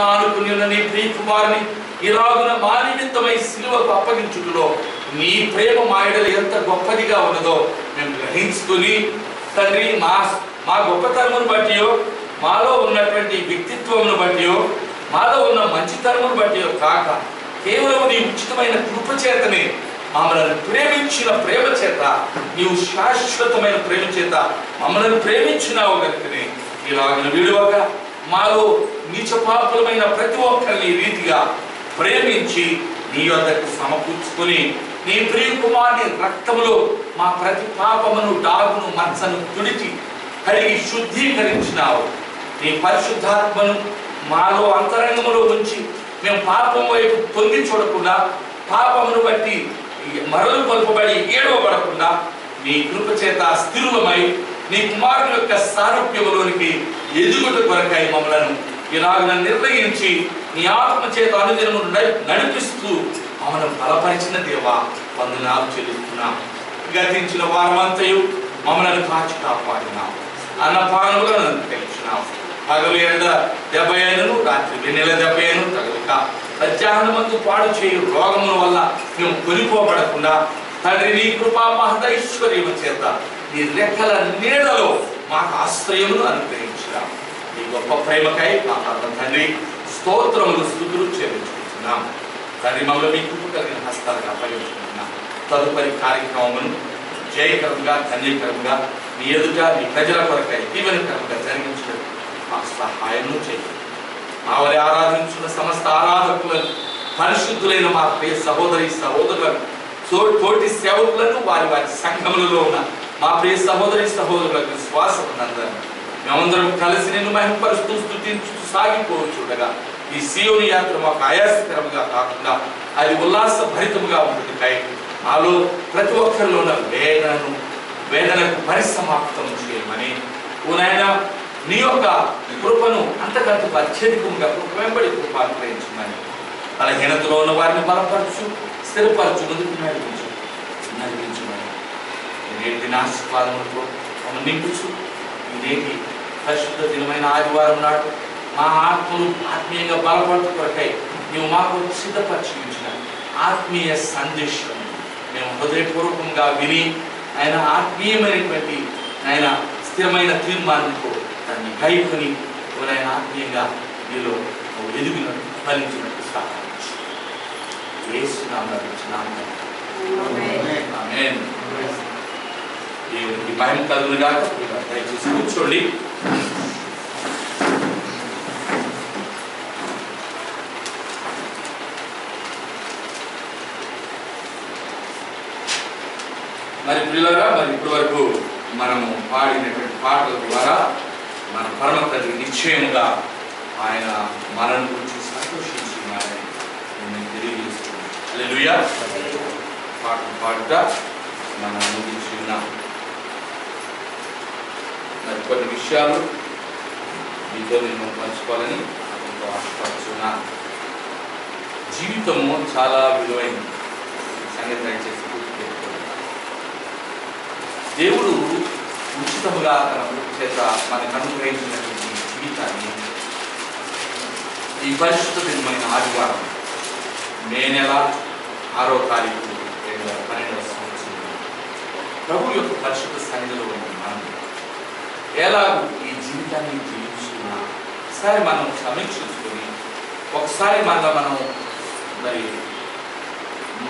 రక్తమున ఆనుకుని నీ ప్రియ కుమారుని ఇలాగున మా నిమిత్తమై సిలువకు అప్పగించుటలో నీ ప్రేమ మాయడలు ఎంత గొప్పదిగా ఉన్నదో మేము గ్రహించుకుని తండ్రి మా మా గొప్పతనమును బట్టియో మాలో ఉన్నటువంటి వ్యక్తిత్వమును బట్టియో మాలో ఉన్న మంచితనమును బట్టియో కాక కేవలం నీ ఉచితమైన కృప చేతనే మమ్మల్ని ప్రేమించిన ప్రేమ చేత నీవు శాశ్వతమైన ప్రేమ చేత మమ్మల్ని ప్రేమించినావు కనుకనే ఇలాగిన విలువగా మాలో నీచ పాపులమైన ప్రతి ఒక్కరిని రీతిగా ప్రేమించి నీ వద్దకు సమకూర్చుకొని నీ ప్రియకుమారుని రక్తములో మా ప్రతి పాపమును డాగును మచ్చను తుడిచి కడిగి శుద్ధీకరించినావు. నీ పరిశుద్ధాత్మను మాలో అంతరంగములో ఉంచి మేము పాపం వైపు తొంగి చూడకుండా పాపమును బట్టి మరలు కొల్పబడి ఏడవబడకుండా నీ కృప చేత స్థిరులమై నీ కుమారుని యొక్క సారూప్యములోనికి ఎదుగుట కొరకై మమ్మలను ఇలాగ నిర్ణయించి నీ ఆత్మ చేత అనుదినము నడిపిస్తూ మమ్మల్ని బలపరిచిన దేవా వందనాలు చెల్లిస్తున్నాం. గతించిన వారమంతయు మమ్మల్ని కాచి కాపాడినావు అన్నపానములను అనుగ్రహించినావు పగలు ఎండ దెబ్బ అయినను రాత్రి వెన్నెల దెబ్బ ఐదు తగలక. మధ్యాహ్నమందు పాడు చేయు రోగముల వల్ల మేము కొనిపోబడకుండా తండ్రి నీ కృపా మహదైశ్వర్యము చేత నీ రెక్కల నీడలో మాకు ఆశ్రయమును అనుగ్రహించినాం నీ గొప్ప ప్రేమకై మా పరమ తండ్రి స్తోత్రములు స్థుతులు చేయించుకుంటున్నాం తండ్రి మమ్మల్ని మీ కుటుంబ కలిగిన హస్తాలుగా అప్పగించుకుంటున్నాం. తదుపరి కార్యక్రమమును జయకరంగా ధన్యకరంగా నీ ఎదుట నీ ప్రజల కొరకై దీవెనకరంగా జరిగించడం మాకు సహాయము చేయండి. ఆవరి ఆరాధించిన సమస్త ఆరాధకులను పరిశుద్ధులైన మా ప్రియ సహోదరి సహోదరులను తోటి సేవకులను వారి వారి సంఘములలో ఉన్న మా ప్రియ సహోదరి సహోదరులకు శ్వాస నందన. మేమందరం కలిసి నిన్ను మహింపరుస్తూ స్థుతించు సాగిపోవచ్చుండగా ఈ సీయోని యాత్ర మాకు ఆయాసకరముగా కాకుండా అది ఉల్లాస భరితముగా ఉంటుంది కై మాలో ప్రతి ఒక్కరిలో ఉన్న వేదనను వేదనకు పరిసమాప్తం చేయమని. ఓ నాయనా నీ యొక్క కృపను అంతకంత అత్యధికంగా కృప వెంబడి కృప అనుగ్రహించమని బలహీనతలో ఉన్న వారిని బలపరచు స్థిరపరచు ముందుకు నడిపించు. నడిపించు. నేటి ఆశీర్వాదములతో మమ్మల్ని నింపుచు నేటి పరిశుద్ధ దినమైన ఆదివారం నాడు మా ఆత్మను ఆత్మీయంగా బలపడుతు కొరకై నీవు మాకు సిద్ధపరిచి ఉంచిన ఆత్మీయ సందేశం మేము హృదయపూర్వకంగా విని ఆయన ఆత్మీయమైనటువంటి ఆయన స్థిరమైన తీర్మానంతో దాన్ని కైకొని ఆయన ఆత్మీయంగా నీలో నువ్వు ఎదిగినట్టు ఫలించినట్టు సహాయించు ఏసునామములో ఇచ్చినాము. ఆమేన్. దేవునికి భయం కలుగునుగా దయచేసి కూర్చోండి మరి పిల్లరా మరి ఇప్పటి వరకు మనము పాడినటువంటి పాటల ద్వారా మన పరమ తండ్రి నిశ్చయముగా ఆయన మనను గురించి సంతోషించి ఉన్నారని తెలియజేస్తున్నాం పాటలు పాడుతా మనం ముగించి ఉన్నాం మరి విషయాలు మీతో నేను పంచుకోవాలని ఎంతో ఆశపడుతున్నాను జీవితము చాలా విలువైనది. ఈ సంగతి దయచేసి దేవుడు ఉచితముగా తన కృప చేత మనకు అనుగ్రహించినటువంటి జీవితాన్ని ఈ పరిశుద్ధ దినమైన ఆదివారం మే నెల ఆరో తారీఖు రెండు వేల పన్నెండవ సంవత్సరం. ప్రభు యొక్క పరిశుద్ధ సన్నిధిలో ఉన్న మనం ఎలాగూ ఈ జీవితాన్ని జీవిస్తున్నా ఒకసారి మనం సమీక్షించుకొని ఒకసారి మన మనం మరి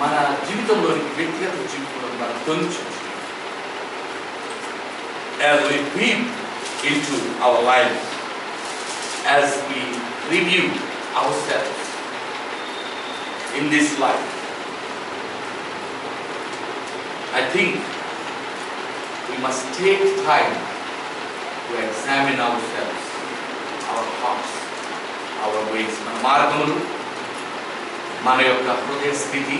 మన జీవితంలోనికి వ్యక్తిగత జీవితంలో మనం తొంగి చూసి as we peep into our lives, as we review ourselves in this life, I think we must take time to examine our cells our hearts our ways మన మార్గములు మన యొక్క హృదయ స్థితి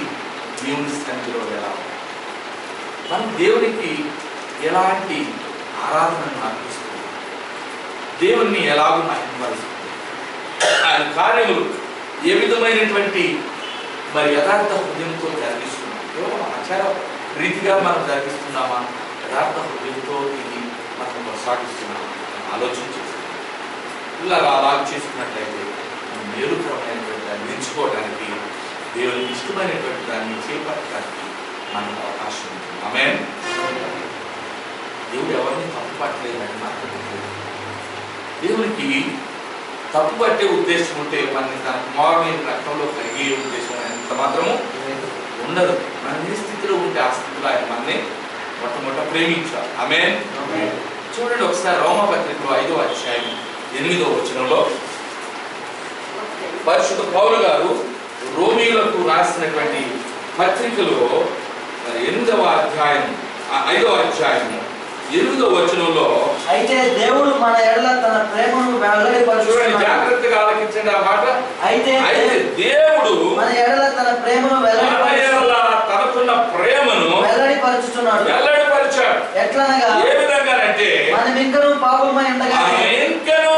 దేవుని స్థితిలో ఎలా మనం దేవునికి ఎలాంటి ఆరాధనను అర్పిస్తుంది దేవుణ్ణి ఎలాగో మహిమపరుస్తుంది ఆయన కార్యములు ఏ విధమైనటువంటి మరి యథార్థ హృదయంతో జరిగిస్తున్నాం ఆచార రీతిగా మనం జరిగిస్తున్నామా? యథార్థ హృదయంతో ఇది మనం ఆలోచన చేస్తున్నాం ఇలా అలా చేసుకున్నట్లయితే మేలుకరమైనటువంటి దాన్ని ఎంచుకోవడానికి దేవునికి ఇష్టమైనటువంటి దాన్ని చేపట్టడానికి మనకు అవకాశం ఉంటుంది. ఆమె దేవుడు ఎవరిని తప్పు పట్టలేదని మాత్రం దేవునికి తప్పు పట్టే ఉద్దేశం ఉంటే మనని తన కుమారుని రక్తంలో కలిగే ఉద్దేశం ఎంత మాత్రము ఉండదు. మన ఏ స్థితిలో ఉంటే ఆ స్థితిలో ఆయన మనని మొట్టమొదట ప్రేమించాలి. ఆమె చూడండి ఒకసారి రోమపత్రికలో ఐదో అధ్యాయం ఎనిమిదో వచనంలో. పరిశుద్ధ పౌలు గారు రోమిలకు రాసినటువంటి పత్రికలో ఎనిమిదవ అధ్యాయం ఐదవ అధ్యాయం ఎనిమిదవ వచనంలో అయితే దేవుడు మన ఎడల తన ప్రేమను చూడండి వెల్లడిపరుచున్నాడు జాగ్రత్తగా ఆలకించండి ఆ మాట. అయితే అయితే దేవుడు మన ఎడల తన ప్రేమను మన వెల్లడిపరుచు ఎడల తనకున్న ప్రేమను వెల్లడిపరుచుతున్నాడు. వెల్లడిపరిచాడు ఎట్లనగా? ఏ విధంగానంటే మనం ఇంకను పాపమై ఉండగా ఇంకను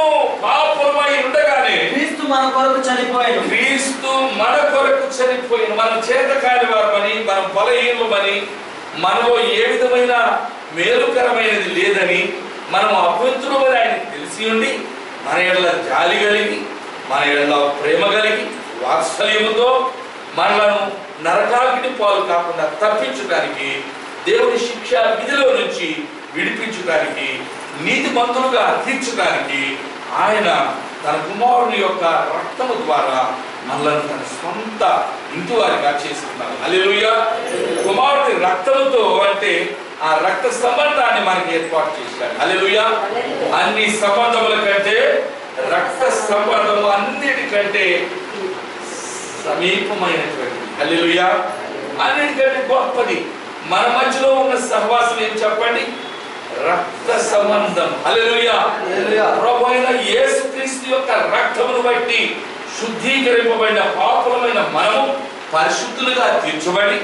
ఉండగానే క్రీస్తు మన కొరకు చనిపోయాడు. క్రీస్తు మన కొరకు చనిపోయిన మనం చేతకాని వారమని మనం బలహీనమని మనలో ఏ విధమైన మేలుకరమైనది లేదని మనం అభ్యంతరమని ఆయన తెలిసి ఉండి మన ఎడల జాలి కలిగి మన ఎడల ప్రేమ కలిగి వాత్సల్యముతో మనలను నరకాగ్ని పాలు కాకుండా తప్పించడానికి దేవుని శిక్ష విధిలో నుంచి విడిపించడానికి నీతిమంతులుగా తీర్చడానికి ఆయన తన కుమారుని యొక్క రక్తము ద్వారా మనలను తన సొంత ఇంటి వారిగా చేసుకున్నారు హల్లెలూయా! కుమారుడి రక్తముతో అంటే ఆ రక్త సంబంధాన్ని మనకి ఏర్పాటు చేశాడు. హల్లెలూయా! అన్ని సంబంధముల కంటే రక్త సంబంధము అన్నిటికంటే సమీపమైనటువంటి హల్లెలూయా! అన్నిటికంటే గొప్పది. మన మధ్యలో ఉన్న సహవాసం ఏం చెప్పండి? రక్త సంబంధం. హల్లెలూయా. హల్లెలూయా. ప్రభు అయిన యేసుక్రీస్తు యొక్క రక్తమును బట్టి శుద్ధీకరింపబడిన పాపులమైన మనము పరిశుద్ధులుగా తీర్చబడి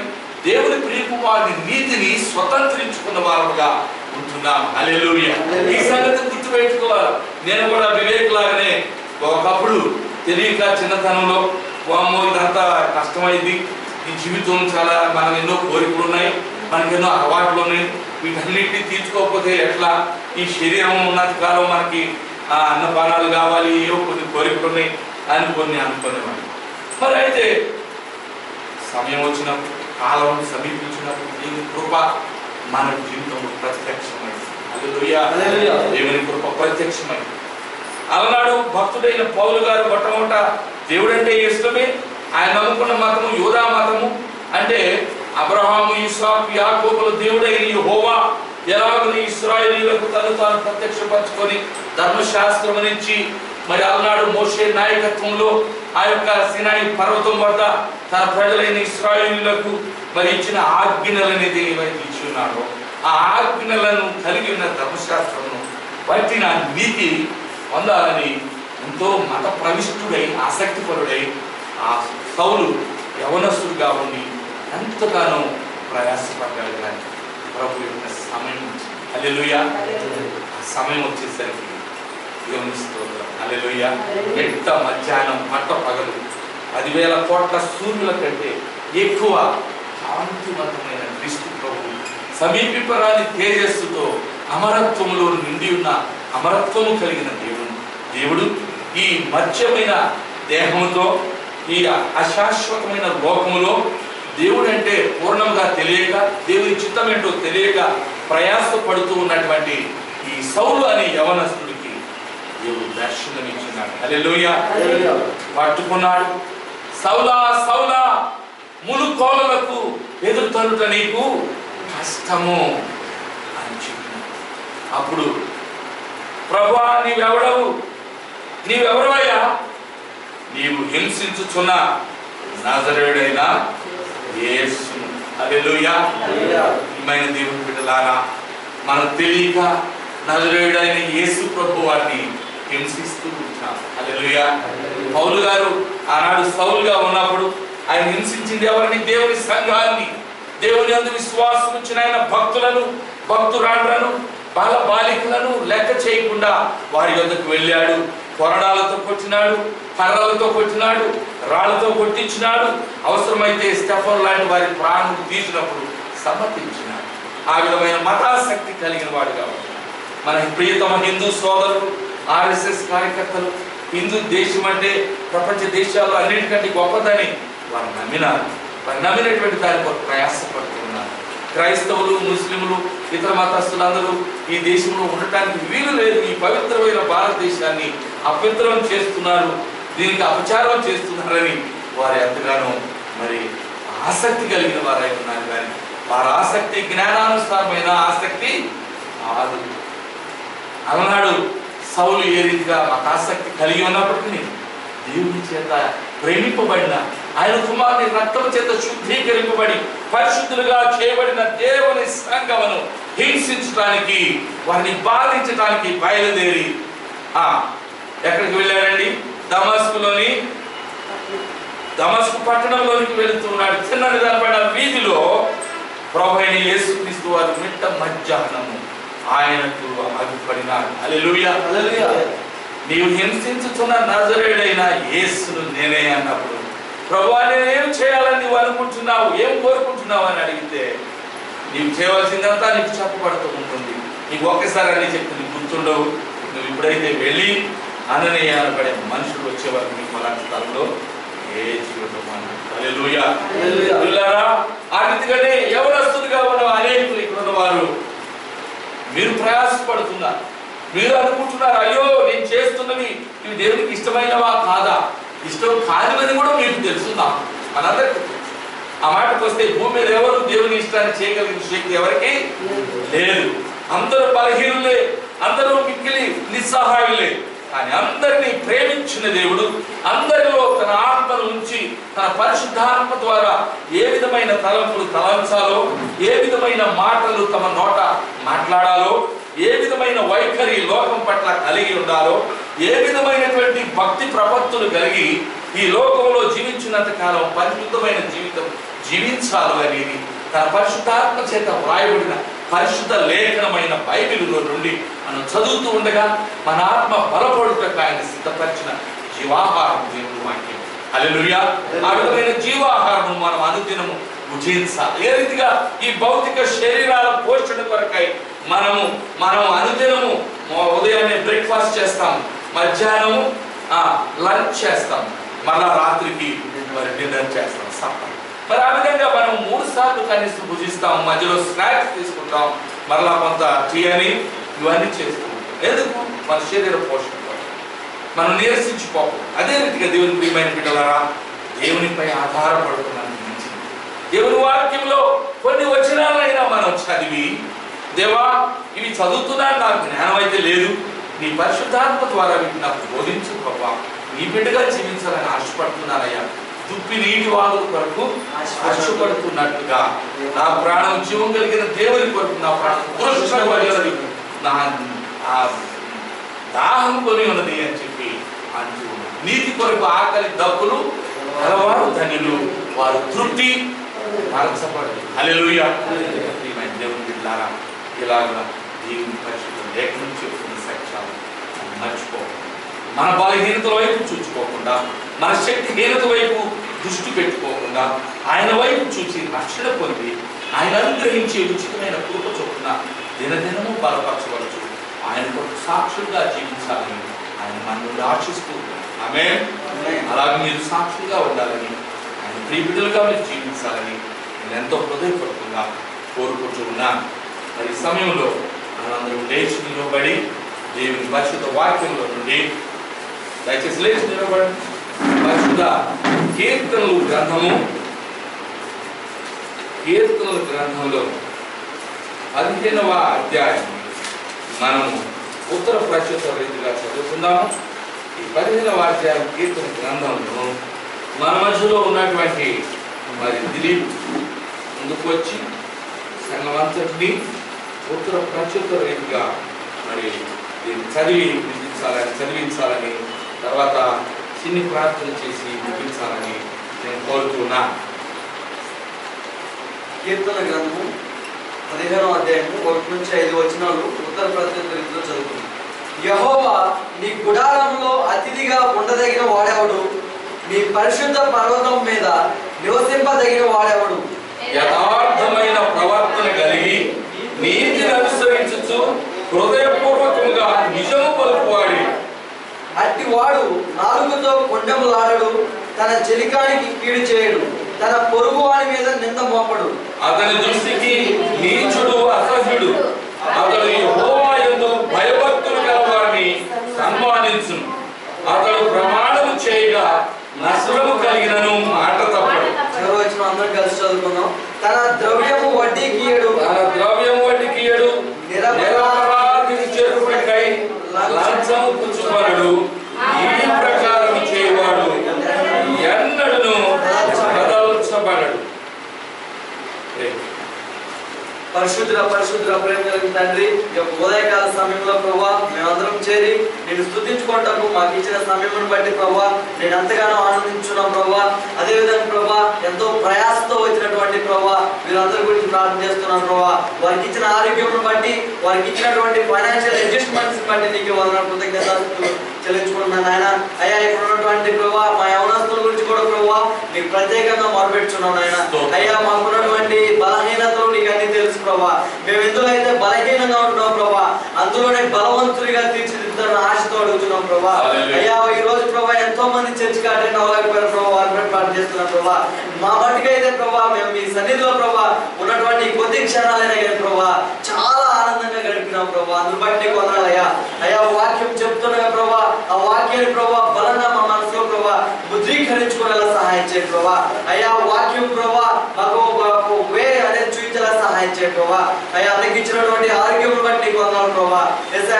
దేవుని ప్రియకుమారుని నీతిని స్వతంత్రించుకున్న వారముగా ఉంటున్నాం. హల్లెలూయా. ఈ సంగతి గుర్తుపెట్టుకోవాలి. నేను కూడా వివేక్ లాగానే ఒకప్పుడు తెలియక చిన్నతనంలో వామ్మో ఇదంతా కష్టమైంది. ఈ జీవితం చాలా మనం ఎన్నో కోరికలు ఉన్నాయి మనకి ఎన్నో అలవాట్లు ఉన్నాయి. వీటన్నిటిని తీర్చుకోకపోతే ఎట్లా? ఈ శరీరం ఉన్నంత కాలం మనకి ఆ అన్నపానాలు కావాలి ఏవో కొన్ని కోరికలు ఉన్నాయి అని కొన్ని అనుకునేవాడు మరి అయితే సమయం వచ్చినప్పుడు కాలం సమీపించినప్పుడు దేవుని కృప మన జీవితంలో ప్రత్యక్షమైంది. దేవుని కృప ప్రత్యక్షమైంది అలనాడు భక్తుడైన పౌలు గారు మొట్టమొదట దేవుడంటే ఇష్టమే? ఆయన నమ్ముకున్న మతము యూదా మతము అంటే అబ్రహాము ఇస్సాకు యాకోబుల దేవుడైన యెహోవా ఎలాగో ఇస్రాయేలీలకు తను తాను ప్రత్యక్షపరచుకొని ధర్మశాస్త్రం నుంచి మరి అలనాడు మోషే నాయకత్వంలో ఆ యొక్క సినాయి పర్వతం వద్ద తన ప్రజలైన ఇస్రాయేలీలకు మరి ఇచ్చిన ఆజ్ఞలని ఏవైతే ఇచ్చి ఉన్నాడు. ఆ ఆజ్ఞలను కలిగి ఉన్న ధర్మశాస్త్రమును పట్టిన నీతి పొందాలని ఎంతో మత ప్రవిష్టుడై ఆసక్తిపరుడై ఆ సౌలు యవనస్తుడిగా ఉండి ఎంతగానో ప్రయాసపడ్డాడు కానీ ప్రభు యొక్క సమయం. అల్లెలుయా ఆ సమయం వచ్చేసరికి దేవుని స్తోత్రం. అల్లెలుయా ఎంత మధ్యాహ్నం పట్ట పగలు. పదివేల కోట్ల సూర్యుల కంటే ఎక్కువ కాంతివంతమైన క్రీస్తు ప్రభు సమీపింపరాని తేజస్సుతో అమరత్వములో నిండి ఉన్న అమరత్వము కలిగిన దేవుడు. దేవుడు ఈ మత్స్యమైన దేహముతో ఈ అశాశ్వతమైన లోకములో దేవుడు అంటే పూర్ణంగా తెలియక దేవుని చిత్తం ఏంటో తెలియక ప్రయాస పడుతూ ఉన్నటువంటి ఈ సౌలు అనే యవనస్తుడికి దేవుడు దర్శనమిచ్చినాడు. హల్లెలూయా. హల్లెలూయా. పట్టుకున్నాడు. సౌలా సౌలా ములుకోలలకు ఎదురుతనుట నీకు కష్టము అని చెప్పినాడు. అప్పుడు ప్రభా నీవెవడవు? నీవెవరవయ్యా? నీవు హింసించుచున్న నజరేడైన దేవుని బిడ్డలారా మనం తెలియక నజరేయుడైన యేసు ప్రభు వారిని హింసిస్తూ ఉంటాం. హల్లెలూయా. పౌలు గారు ఆనాడు సౌలుగా ఉన్నప్పుడు ఆయన హింసించింది ఎవరిని? దేవుని సంఘాన్ని. దేవుని అందు విశ్వాసం ఉంచిన ఆయన భక్తులను భక్తురాండ్రను బాల బాలికలను లెక్క చేయకుండా వారి యొద్దకు వెళ్ళాడు. కొరడాలతో కొట్టినాడు కర్రలతో కొట్టినాడు రాళ్ళతో కొట్టించినాడు. అవసరమైతే స్టెఫన్ లాంటి వారి ప్రాణం తీసినప్పుడు సమర్థించినాడు ఆ విధమైన మతాసక్తి కలిగిన వాడుగా మన ప్రియతమ హిందూ సోదరులు ఆర్ఎస్ఎస్ కార్యకర్తలు హిందూ దేశం అంటే ప్రపంచ దేశాల్లో అన్నిటికంటే గొప్పదని వారు నమ్మినారు. వారు నమ్మినటువంటి దాని కొరకు ప్రయాసపడుతున్నారు. క్రైస్తవులు ముస్లింలు ఇతర మతస్థులందరూ ఈ దేశంలో ఉండటానికి వీలు లేదు. ఈ పవిత్రమైన భారతదేశాన్ని అపవిత్రం చేస్తున్నారు. దీనికి అపచారం చేస్తున్నారని వారు ఎంతగానో మరి ఆసక్తి కలిగిన వారై ఉన్నారు కానీ వారి ఆసక్తి జ్ఞానానుసారమైన ఆసక్తి కాదు. అలనాడు సౌలు ఏ రీతిగా మాకు ఆసక్తి కలిగి ఉన్నప్పటికీ దేవుని చేత ప్రేమింపబడిన ఆయన కుమారుని రక్తం చేత శుద్ధీకరింపబడి పరిశుద్ధులుగా చేయబడిన దేవుని సంఘమును హింసించడానికి వారిని బాధించడానికి బయలుదేరి. ఆ ఎక్కడికి వెళ్ళారండి? దమస్కులోని దమస్కు పట్టణంలోనికి వెళుతున్నాడు. చిన్న నిదానపడిన వీధిలో ప్రభు అయిన యేసుక్రీస్తు వారు మిట్ట మధ్యాహ్నము. ఆయనకు ఆగిపడినాడు హల్లెలూయా. హల్లెలూయా. నీవు హింసించుతున్న నజరేడైన యేసును నేనే అన్నప్పుడు ప్రభు నేను ఏం చేయాలని నువ్వు అనుకుంటున్నావు? ఏం కోరుకుంటున్నావు అని అడిగితే నీవు చేయవలసిందంతా నీకు చెప్పబడుతూ ఉంటుంది. నీకు ఒక్కసారి అని చెప్పి నీకు గుర్తుండవు. నువ్వు ఇప్పుడైతే వెళ్ళి అననీయ అనబడే మనుషులు వచ్చే వరకు నీకు అలాంటి స్థలంలో. ఏ జీవితం ఆ రీతిగానే యవనస్తులుగా ఉన్న అనేకులు ఇక్కడ ఉన్నవారు మీరు ప్రయాసపడుతున్నారు. మీరు అనుకుంటున్నారు అయ్యో నేను చేస్తున్నవి ఇవి దేవునికి ఇష్టమైనవా? కాదా? ఇష్టం కానివని కూడా మీకు తెలుసుందా మనందరికీ ఆ మాటకు వస్తే భూమి మీద ఎవరు దేవుని ఇష్టాన్ని చేయగలిగిన శక్తి ఎవరికి లేదు. అందరూ బలహీనులే అందరూ మిక్కిలి నిస్సహాయులే. కానీ అందరినీ ప్రేమించిన దేవుడు అందరిలో తన ఆత్మను ఉంచి తన పరిశుద్ధాత్మ ద్వారా ఏ విధమైన తలంపులు తలంచాలో ఏ విధమైన మాటలు తమ నోట మాట్లాడాలో ఏ విధమైన వైఖరి లోకం పట్ల కలిగి ఉండాలో ఏ విధమైనటువంటి భక్తి ప్రపత్తులు కలిగి ఈ లోకంలో జీవించినంత కాలం పరిశుద్ధమైన జీవితం జీవించాలి అనేది తన పరిశుద్ధాత్మ చేత వ్రాయబడిన పరిశుద్ధ లేఖనమైన బైబిల్లో నుండి మనం చదువుతూ ఉండగా మన ఆత్మ బలపడుటకు ఆయన సిద్ధపరిచిన జీవాహారం దేవుడు వాక్యం. అలెలుయా ఆ విధమైన జీవాహారము మనం అనుదినము భుజించాలి ఏ రీతిగా ఈ భౌతిక శరీరాల పోషణ కొరకై మనము మనం అనుదినము ఉదయాన్నే బ్రేక్ఫాస్ట్ చేస్తాం మధ్యాహ్నము లంచ్ చేస్తాం మళ్ళా రాత్రికి మరి డిన్నర్ చేస్తాం సప్పర్ మరి ఆ విధంగా మనం మూడు సార్లు కనీసం భుజిస్తాం మధ్యలో స్నాక్స్ తీసుకుంటాం మరలా కొంత టీ అని ఇవన్నీ చేస్తూ ఉంటాం ఎందుకు? మన శరీర పోషణ మనం నీరసించిపోకు అదే రీతిగా దేవుని ప్రియమైన బిడ్డలారా దేవునిపై ఆధారపడుతున్నాను దేవుని వాక్యంలో కొన్ని వచనాలైనా మనం చదివి దేవా ఇవి చదువుతున్నా నాకు జ్ఞానం అయితే లేదు. నీ పరిశుద్ధాత్మ ద్వారా వీటిని నాకు బోధించు ప్రభా. నీ బిడ్డగా జీవించాలని ఆశపడుతున్నానయ్యా. దుప్పి నీటి వాళ్ళ కొరకు ఆశపడుతున్నట్టుగా. నా ప్రాణం జీవం కలిగిన దేవుని కొరకు నా ప్రాణం నా ఆ దాహం కొని ఉన్నది అని చెప్పి అంటూ నీతి కొరకు ఆకలి దప్పులు గలవారు ధనులు వారు తృప్తి పరచబడు హల్లెలూయా. ప్రియమైన దేవుని బిడ్డలారా ఇలాగా దేవుని పరిశుద్ధ లేఖనం చెప్తున్న సత్యాలు మనం మర్చిపో మన బలహీనతల వైపు చూసుకోకుండా మన శక్తిహీనత వైపు దృష్టి పెట్టుకోకుండా ఆయన వైపు చూసి రక్షణ పొంది ఆయన అనుగ్రహించే ఉచితమైన కృప చొప్పున దినదినము బలపరచవచ్చు ఆయన కొరకు సాక్షులుగా జీవించాలని ఆయన మన నుండి ఆశిస్తూ ఆమె అలాగే మీరు సాక్షులుగా ఉండాలని ఆయన ప్రియబిడ్డలుగా మీరు జీవించాలని నేను ఎంతో హృదయపూర్వకంగా కోరుకుంటూ ఉన్నాను. మరి సమయంలో మనందరం లేచి నిలబడి దేవుని పరిశుద్ధ వాక్యంలో నుండి దయచేసి లేచి నిలబడి పరిశుద్ధ కీర్తనలు గ్రంథము కీర్తనల గ్రంథంలో పదిహేనవ అధ్యాయం మనము ఉత్తర ప్రత్యుత్తర రీతిగా చదువుకుందాము. ఈ పదిహేనవ అధ్యాయం కీర్తన గ్రంథంలో మన మధ్యలో ఉన్నటువంటి మరి దిలీప్ ముందుకు వచ్చి సంఘమంతటిని ఉత్తర ప్రత్యుత్తర రీతిగా మరి దీన్ని చదివి వినిపించాలని చదివించాలని తర్వాత చిన్ని ప్రార్థన చేసి ముగించాలని నేను కోరుతున్నా. కీర్తన గ్రంథము పదిహేనవ అధ్యాయము ఒకటి నుంచి ఐదు వచనాలు ఉత్తర ప్రత్యేక రీతిలో చదువుకుంది యహోవా నీ గుడారంలో అతిథిగా ఉండదగిన వాడెవడు? నీ పరిశుద్ధ పర్వతం మీద నివసింపదగిన వాడెవడు? యథార్థమైన ప్రవర్తన కలిగి నీతిని అనుసరించుచు హృదయపూర్వకంగా నిజము పలుకువాడి. అట్టి వాడు నాలుగుతో కొండములాడడు తన చెలికానికి కీడు చేయడు తన పొరుగు వాడి మీద నింద మోపడు. అతని దృష్టికి నీచుడు అసహ్యుడు. అతడు యెహోవా యందు భయభక్తులు గల వారిని సన్మానించును. అతడు ప్రమాణము చేయగా నష్టము కలిగినను మాట అందరం కలిసి చదువుకుందాం. తన ద్రవ్యము వడ్డీకి ఇయ్యడు తన ద్రవ్యం వడ్డీకి నిరపరాధిని చెరుపులకై లంచము పుచ్చుకొనడు. ఈ పరిశుద్ధ పరిశుద్ధ ప్రేమ కలిగిన తండ్రి యొక్క ఉదయకాల సమయంలో ప్రభా మేమందరం చేరి నేను స్థుతించుకోవటకు మాకు ఇచ్చిన సమయం బట్టి ప్రభా నేను ఎంతగానో ఆనందించున్నాం ప్రభా. అదేవిధంగా ప్రభా ఎంతో ప్రయాసతో వచ్చినటువంటి ప్రభా వీరందరి గురించి ప్రార్థన చేస్తున్నాం ప్రభా. వారికి ఇచ్చిన ఆరోగ్యం బట్టి వారికి ఇచ్చినటువంటి ఫైనాన్షియల్ అడ్జస్ట్మెంట్స్ బట్టి నీకు వందన కృతజ్ఞతలు చెల్లించుకున్నాను నాయన. అయ్యా ఇక్కడ ఉన్నటువంటి ప్రభా మా యవనస్తుల గురించి కూడా ప్రభా నీకు ప్రత్యేకంగా మొరపెట్టుచున్నాం నాయన. అయ్యా మాకున్నటువంటి బలహీనతలు నీకు తెలుసు ప్రభా. మేము ఎందులో అయితే బలహీనంగా ఉంటున్నాం ప్రభా అందులోనే బలవంతుడిగా తీర్చిదిద్దాలని ఆశతో అడుగుతున్నాం ప్రభా. అయ్యా ఈ రోజు ప్రభా ఎంతో మంది చర్చికి అటెండ్ అవ్వలేకపోయారు ప్రభా వారి పట్ల ప్రార్థన చేస్తున్నాం ప్రభా. మా మటుకైతే ప్రభా మేము మీ సన్నిధిలో ప్రభా ఉన్నటువంటి కొద్ది క్షణాలైనా కానీ ప్రభా చాలా ఆనందంగా గడిపినాం ప్రభా. అందుని బట్టి నీకు వందనాలయ్యా అయ్యా వాక్యం చెప్తుండగా ప్రభా ఆ వాక్యాన్ని ప్రభా బలంగా మా మనసులో ప్రభా ముద్రీకరించుకునేలా సహాయం చేయండి ప్రభా. అయ్యా వాక్యం ప్రభా మాకు వేరే అనేది చూపించేలా సహాయం చేయకోవా అయ్యా అందుకు ఇచ్చినటువంటి ఆరోగ్యం బట్టి నీకు వందనాలు ప్రభా. ఎస్ఐ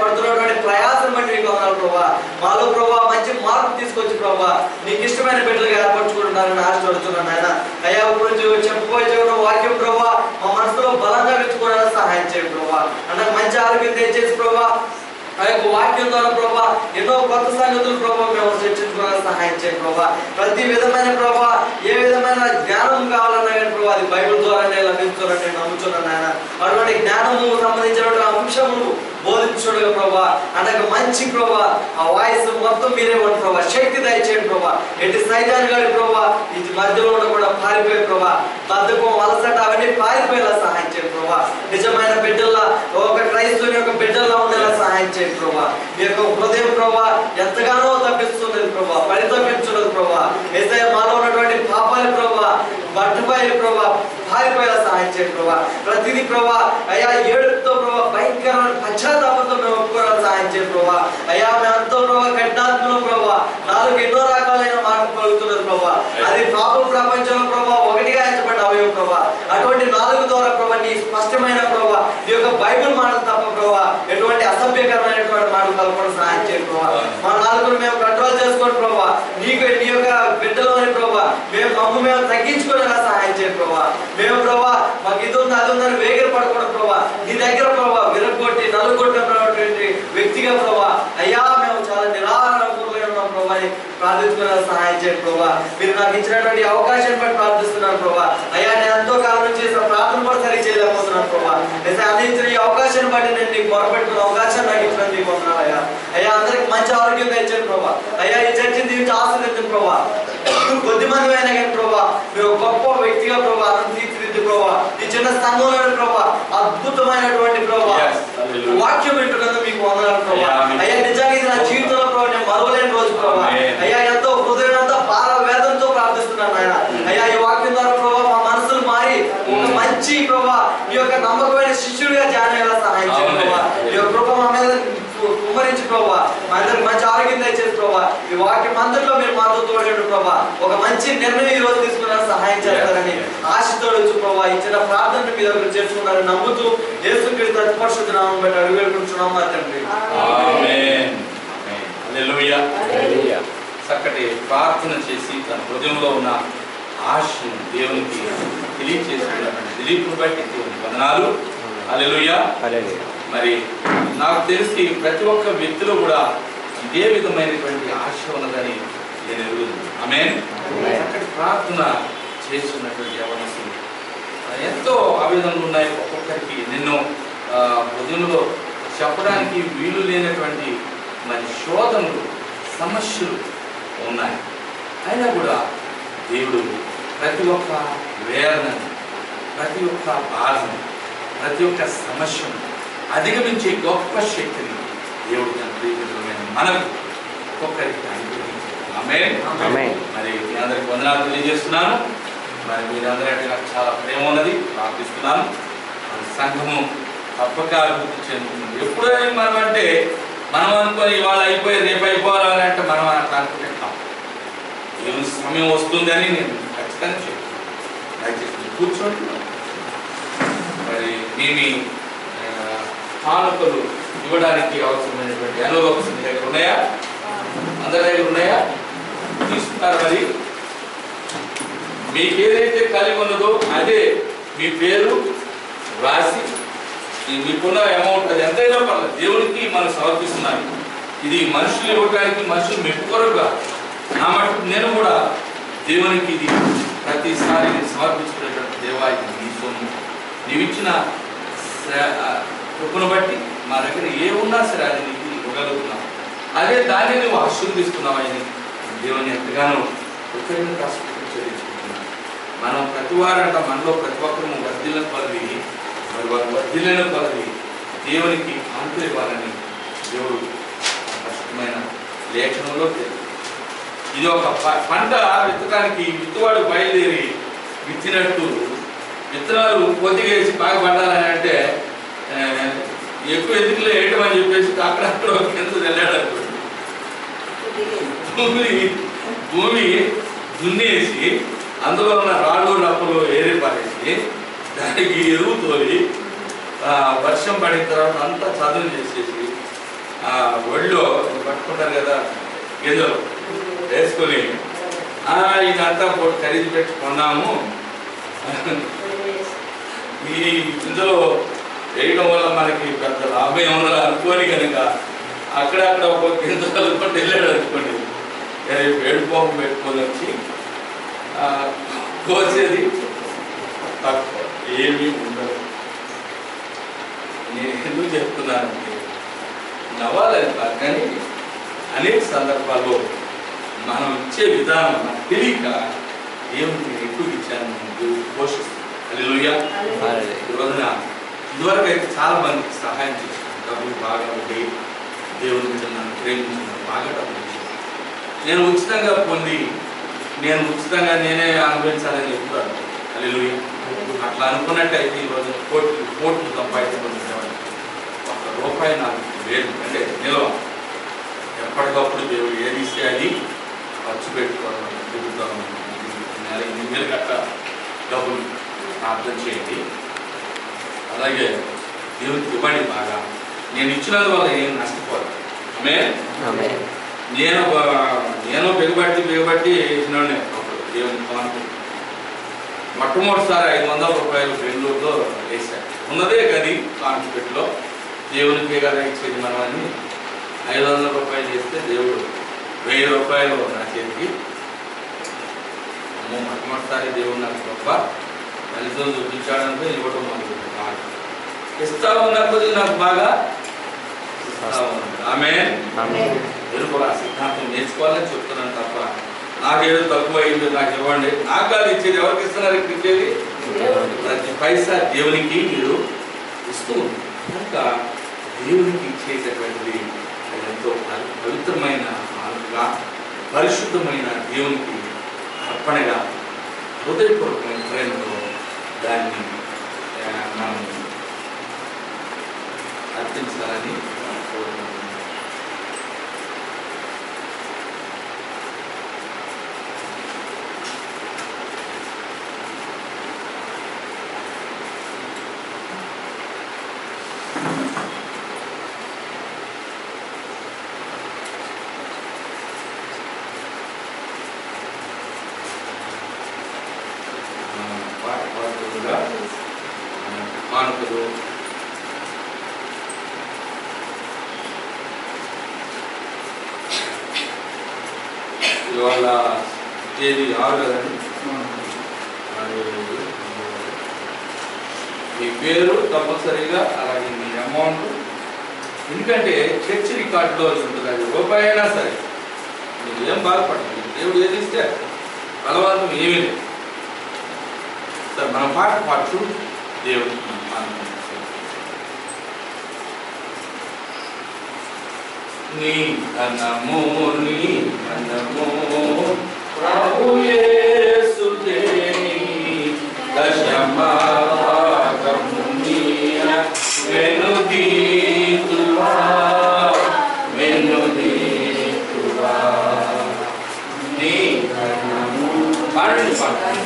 పడుతున్నటువంటి ప్రయాసం బట్టి నీకు వందనాలు ప్రభా. మాలో ప్రభా మంచి మార్పు తీసుకొచ్చి ప్రభా. నీకు ఇష్టమైన బిడ్డలుగా ఏర్పరచుకుంటున్నారని ఆశపడుతున్నాను ఆయన అయ్యా ఇప్పుడు చెప్పుకోవచ్చు వాక్యం ప్రభా. మా మనసులో బలంగా పెంచుకోవడానికి సహాయం చేయండి ప్రభా. అంటే మంచి ఆరోగ్యం తెచ్చేసి ప్రభా. ఆ యొక్క వాక్యం ద్వారా ప్రభా ఎన్నో కొత్త సంగతులు ప్రభావ మేము చర్చించుకోవడానికి సహాయం చేయండి ప్రభా. ప్రతి విధమైన ప్రభా ఏ విధమైన జ్ఞానం కావాలన్నా కానీ ప్రభా అది బైబిల్ ద్వారానే లభించాలని నేను నమ్ముతున్నాను ఆయన అటువంటి జ్ఞానము సంబంధించినటువంటి అంశములు బోధించుడుగా ప్రభా. అనగా మంచి ప్రభా. ఆ వాయిస్ మొత్తం మీరే ఉండి ప్రభా. శక్తి దయచేయండి ప్రభా. ఎటు సైతాన్ గారి ప్రభా ఇది మధ్యలో ఉండకుండా పారిపోయే ప్రభా. బద్ధకం అలసట అవన్నీ పారిపోయేలా సహాయం చేయండి ప్రభా. నిజమైన బిడ్డల్లా ఒక క్రైస్తవుని యొక్క బిడ్డల్లా ఉండేలా సహాయం చేయండి ప్రభా. మీ యొక్క హృదయం ప్రభా ఎంతగానో తప్పిస్తున్నది ప్రభా. పరితపించున్నది ప్రభా. ఏదైనా మాలో ఉన్నటువంటి పాపాలు ప్రభా బట్టబయలు ప్రభా. పారిపోయేలా సహాయం చేయండి ప్రభా. ప్రతిదీ ప్రభా అయ్యా ఏడుపుతో ప్రభా భయంకరమైన పశ్చాత్తాపంతో మేము ఒప్పుకోవడానికి సహాయం చేయండి ప్రభా. అయ్యా మేము ఎంతో ప్రభా కఠినాత్మలో ప్రభా నాలుగు ఎన్నో రకాలైన మార్పు కలుగుతున్నారు ప్రభా. అది పాపం ప్రపంచంలో ప్రభా ఒకటిగా ఎంచబడ్డ అవయవం ప్రభా అటువంటి నాలుగు ద్వారా ప్రభా నీ స్పష్టమైన ప్రభా నీ యొక్క బైబిల్ మాటలు తప్ప ప్రభా ఎటువంటి అసభ్యకరమైనటువంటి మాటలు కలపడం సహాయం చేయండి ప్రభా. మా నాలుగురు మేము కంట్రోల్ చేసుకోండి ప్రభా నీకు నీ యొక్క బిడ్డలోని ప్రభా మేము మమ్ము మేము తగ్గించుకునేలా సహాయం చేయండి ప్రభా. మేము ప్రభా మాకు ఇది ఉంది అది ఉందని వేగర పడకూడదు ప్రభా. నీ దగ్గర ప్రభా విరగొట్టి నలుగొట్టినటువంటి వ్యక్తిగా ప్రభా అయ్యా అని ప్రార్థించుకునేలా సహాయం చేయండి ప్రభా. మీరు నాకు ఇచ్చినటువంటి అవకాశం బట్టి ప్రార్థిస్తున్నాను ప్రభా. అయ్యా నేను ఎంతో కాలం చేసిన ప్రార్థన కూడా సరి చేయలేకపోతున్నాను ప్రభా. నేను అందించిన ఈ అవకాశాన్ని బట్టి నేను నీకు మొరపెట్టుకున్న అవకాశం నాకు ఇచ్చిన నీకు వందనాలు అయ్యా. అయ్యా అందరికి మంచి ఆరోగ్యం ఇచ్చాను ప్రభా. అయ్యా ఈ చర్చిని దీనికి ఆశీర్వదించండి ప్రభా. కొద్ది మంది అయినా కానీ ప్రభా మీరు గొప్ప వ్యక్తిగా ప్రభా అతను తీర్చిదిద్దు ప్రభా. ఈ చిన్న సంఘంలో ప్రభా అద్భుతమైనటువంటి ప్రభా. వాక్యం వింటున్నందుకు మీకు వందనాలు ప్రభా అయ్యా, ఆమేన్. అయ్యా నిజంగా ఇది నా జీవితంలో ప్రభా నేను మరవలేని రోజు ప్రభా ఆమేన్. అయ్యా ఎంతో హృదయం అంతా భార వేదంతో ప్రార్థిస్తున్నాను ఆయన అయ్యా ఈ వాక్యం ద్వారా ప్రభా మా మనసులు మారి ఒక Mm. మంచి ప్రభా ఈ యొక్క నమ్మకమైన శిష్యుడిగా జాయిన్ అయ్యేలా సహాయం చేయండి ఆమేన్. ప్రభా ఈ యొక్క కృప మా మీద కు- కుమ్మరించి ప్రభా మా అందరికి మంచి ఆరోగ్యం దయచేసి ప్రభా అందరిలో మీరు మాతో తోడండి ప్రభా. ఒక మంచి నిర్ణయం ఈ రోజు తీసుకున్న సహాయం చేస్తారని ఆశతో వచ్చు ప్రభా ఇచ్చిన ప్రార్థన మీ దగ్గర చేర్చుకున్నారని నమ్ముతూ యేసుక్రీస్తు అతి పరిశుద్ధ నామం బట్టి అడుగు వేడుకుంటున్నాం మా తండ్రి. ఆమేన్. హల్లెలూయా. చక్కటి ప్రార్థన చేసి తన హృదయంలో ఉన్న ఆశను దేవునికి తెలియచేసుకున్నటువంటి దిలీప్ను బట్టి దేవునికి వందనాలు. హల్లెలూయా మరి నాకు తెలిసి ప్రతి ఒక్క వ్యక్తిలో కూడా ఇదే విధమైనటువంటి ఆశ ఉన్నదని నేను ఎరుగుతుంది ఆమె. చక్కటి ప్రార్థన చేస్తున్నటువంటి యవనస్తులు. ఎంతో ఆవేదనలు ఉన్నాయి ఒక్కొక్కరికి. ఎన్నెన్నో ఆ, హృదయంలో చెప్పడానికి వీలు లేనటువంటి మరి శోధనలు సమస్యలు ఉన్నాయి. అయినా కూడా దేవుడు ప్రతి ఒక్క వేదనని ప్రతి ఒక్క బాధను ప్రతి ఒక్క సమస్యను అధిగమించే గొప్ప శక్తిని దేవుడు తన మనకు ఒక్కొక్కరికి. మరి మీ అందరికి వందనాలు తెలియజేస్తున్నాను. మరి మీరందరూ అంటే నాకు చాలా ప్రేమ ఉన్నది. ప్రార్థిస్తున్నాను. మరి సంఘము తప్పక అభివృద్ధి చెందుతుంది. ఎప్పుడైనా మనం అంటే మనం అనుకొని ఇవాళ అయిపోయి రేపు అయిపోవాలని అంటే మనం అట్లా అనుకుంటాం దేవుని సమయం వస్తుందని నేను ఖచ్చితంగా చెప్తున్నాను. దయచేసి మీరు కూర్చోండి. మరి మీ మీ ఆ, కానుకలు ఇవ్వడానికి అవసరమైనటువంటి ఎన్వలప్స్ మీ దగ్గర ఉన్నాయా? అందరి దగ్గర ఉన్నాయా? తీసుకున్నారు మరి? మీకు ఏదైతే కలిగి ఉన్నదో అదే మీ పేరు రాసి మీకున్న అమౌంట్ అది ఎంతైనా పర్లేదు. దేవునికి మనం సమర్పిస్తున్నాం. ఇది మనుషులు ఇవ్వడానికి మనుషులు మెప్పుకొరగా నా మటుకు నేను కూడా దేవునికి ఇది ప్రతిసారి సమర్పించుకునేటువంటి దేవాయి నీ సొమ్ము. నీవిచ్చిన కృపను బట్టి మా దగ్గర ఏ ఉన్నా సరే అది నీకు ఇవ్వగలుగుతున్నాం. అదే దాన్ని నువ్వు ఆశీర్వదిస్తున్నావు అని దేవుని ఎంతగానో ఒకరిని ఆశీర్వదించి చెల్లించుకుంటున్నాను మనం ప్రతి వారంట మనలో ప్రతి ఒక్కరు వర్ధిల్ల కొలది మరి వారు వర్ధిల్లిన కొలది దేవునికి కాంతి ఇవ్వాలని దేవుడు కష్టమైన లేఖనంలో తెలియదు ఇది ఒక ప- పంట విత్తడానికి విత్తువాడు బయలుదేరి విత్తినట్టు విత్తనాలు పొద్దుగేసి వేసి బాగా పడాలని అంటే ఎక్కువ ఎందుకులే వేయటం అని చెప్పేసి అక్కడక్కడ కింద వెళ్ళాడు భూమి భూమి దున్నేసి అందులో ఉన్న రాళ్ళు రప్పలు ఏరి పారేసి దానికి ఎరువు తోలి వర్షం పడిన తర్వాత అంతా చదువు చేసేసి ఆ ఒళ్ళో పట్టుకుంటారు కదా గింజలు వేసుకొని ఇదంతా పోటీ ఖరీదు పెట్టి కొన్నాము. ఈ గింజలో వేయడం వల్ల మనకి పెద్ద లాభం ఏమన్నా అనుకోని కనుక అక్కడక్కడ ఒక గింజ కలుపుకొని వెళ్ళాడు అనుకోండి. రేపు వేడుకోపం పెట్టుకొని వచ్చి కోసేది తక్కువ ఏమీ ఉండదు. నేను ఎందుకు చెప్తున్నానంటే నవ్వాలని కాదు కానీ అనేక సందర్భాల్లో మనం ఇచ్చే విధానం మనకు తెలియక నేను ఎక్కువ ఇచ్చాను దేవుడు పోషిస్తాను. ఇదివరకు అయితే చాలా మందికి సహాయం చేశాను డబ్బులు బాగా ఉండి దేవుని మీద నన్ను ప్రేమించిన బాగా డబ్బులు నేను ఉచితంగా పొంది నేను ఉచితంగా నేనే అనుభవించాలని చెప్తాను అల్లు అట్లా అనుకున్నట్టయితే ఈ రోజు కోట్లు కోట్లు సంపాదించుకుంటున్నాను ఒక రూపాయి నాకు లేదు. అంటే నిల్వ. ఎప్పటికప్పుడు దేవుడు ఏది ఇస్తే అది ఖర్చు పెట్టుకోవడం తిరుగుతాం నెల ఎనిమిది వేలు కట్ట డబ్బులు ప్రార్థన చేయండి. అలాగే దేవునికి ఇవ్వండి బాగా. నేను ఇచ్చినందువల్ల ఏం నష్టపోదు ఆమె. నేను నేను బిగబట్టి బిగబట్టి అప్పుడు దేవుని కానుక మొట్టమొదటిసారి ఐదు వందల రూపాయలు బెంగళూరులో వేశాను ఉన్నదే గది కాన్స్పెట్లో దేవునికి కదా ఇచ్చేది మనం అని ఐదు వందల రూపాయలు చేస్తే దేవుడు వెయ్యి రూపాయలు నా చేతికి. అమ్మో మొట్టమొదటిసారి దేవుడు నాకు గొప్ప. ఫలితం చూపించాడంటే ఇవ్వడం మొదలు ఇస్తా ఉన్న కొద్ది నాకు బాగా. మీరు కూడా ఆ సిద్ధాంతం నేర్చుకోవాలని చెప్తున్నాను తప్ప నాకేదో తక్కువ అయింది నాకు ఇవ్వండి. నాకు కాదు ఇచ్చేది ఎవరికి ఇస్తున్నారు? ఇక్కడ ఇచ్చేది? ప్రతి పైసా దేవునికి మీరు ఇస్తూ కనుక దేవునికి ఇచ్చేటటువంటిది ఎంతో పవి- పవిత్రమైన పరిశుద్ధమైన దేవునికి అర్పణగా హృదయపూర్వకమైన ప్రేమతో దాన్ని మనం అర్పించాలని కోరుకుంటున్నాను పాట పాడుతుండగా కానుకలు ఇవాళ తేదీ ఆరు కదండి? మరి మీ పేరు తప్పనిసరిగా అలాగే మీ అమౌంట్ ఎందుకంటే చర్చ్ రికార్డులో ఉంటుంది అది రూపాయి అయినా సరే. మీరు ఏం బాధపడదు దేవుడు ఏది ఇస్తే బలవంతం ఏమీ లేదు. సరే మనం పాట పాడుతూ దేవుడు మనం నీ ధనము నీ ధనము ప్రభు యేసు దేని దశమాగము నీయ వెనుదీతువా వెనుదీతువా నీ ధనము పాడండి పాడండి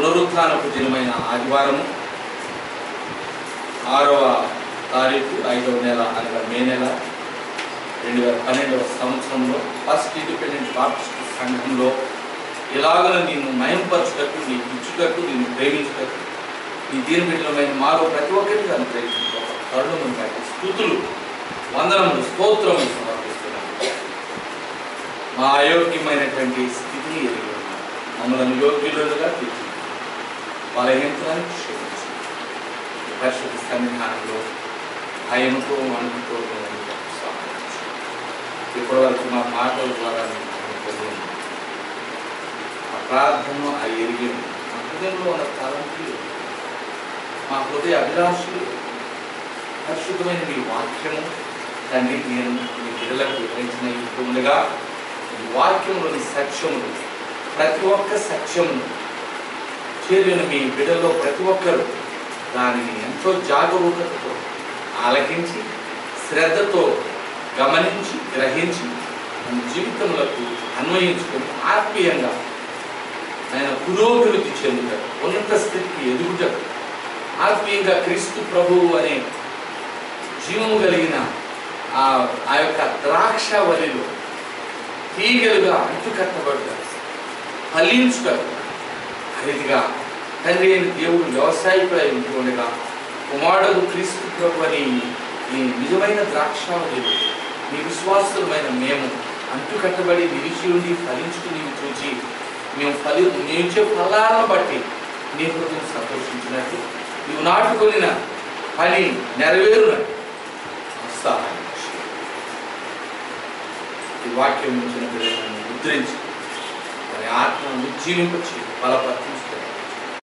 పునరుత్నానపు దినమైన ఆదివారము ఆరవ తారీఖు ఐదవ నెల అనగా మే నెల రెండు వేల పన్నెండవ సంవత్సరంలో ఫస్ట్ ఇండిపెండెంట్ బాప్టిస్ట్ సంఘంలో ఇలాగన నిన్ను మయంపరచుటకు నీ ఇచ్చుటకు నిన్ను ప్రేమించుటకు నీ దీని బిడ్డలమైన మాలో ప్రతి ఒక్కరికి దాన్ని ప్రేమించుకో తరుణమును స్థుతులు వందనములు స్తోత్రములు సమర్పిస్తున్నాను. మా అయోగ్యమైనటువంటి స్థితిని ఎరిగి మమ్మల్ని యోగ్యులుగా తీర్చు బలహీనతలను క్షమించి ఈ పరిశుద్ధ సన్నిధానంలో భయంతో వణుకుతో ఇప్పటి వరకు మా మాటల ద్వారా మేము ప్రార్థన ఆ ఎరిగి మా హృదయంలో ఉన్న తలంపులు మా హృదయ అభిలాషులు పరిశుద్ధమైన మీ వాక్యము దాన్ని నేను మీ బిడ్డలకు వివరించిన యుద్ధములుగా ఈ వాక్యంలోని సత్యములు ప్రతి ఒక్క సత్యమును చేరిన మీ బిడ్డల్లో ప్రతి ఒక్కరు దానిని ఎంతో జాగరూకతతో ఆలకించి శ్రద్ధతో గమనించి గ్రహించి మన జీవితములకు అన్వయించుకొని ఆత్మీయంగా ఆయన పురోభివృద్ధి చెందుతారు. ఉన్నత స్థితికి ఎదుగుతారు. ఆత్మీయంగా క్రీస్తు ప్రభువు అనే జీవము కలిగిన ఆ ఆ యొక్క ద్రాక్ష వలిలో తీగలుగా అంటుకట్టబడతారు. ఫలించుతారు. అదిగా తండ్రి అయిన దేవుడు వ్యవసాయకుడై ఉంటూ ఉండగా కుమారుడు క్రీస్తు ప్రభు అని ఈ నిజమైన ద్రాక్షావళిలో మీ విశ్వాసులమైన మేము అంటుకట్టబడి నిలిచి ఉండి ఫలించుకుని చూచి మేము ఫలి నిలిచే ఫలాలను బట్టి నీ హృదయం సంతోషించినట్టు నువ్వు నాటుకొనిన పని నెరవేరున. సహాయం ఈ వాక్యం ఉంచిన బిడ్డలను ముద్రించి వారి ఆత్మను ఉజ్జీవింపచి బలపరిచి.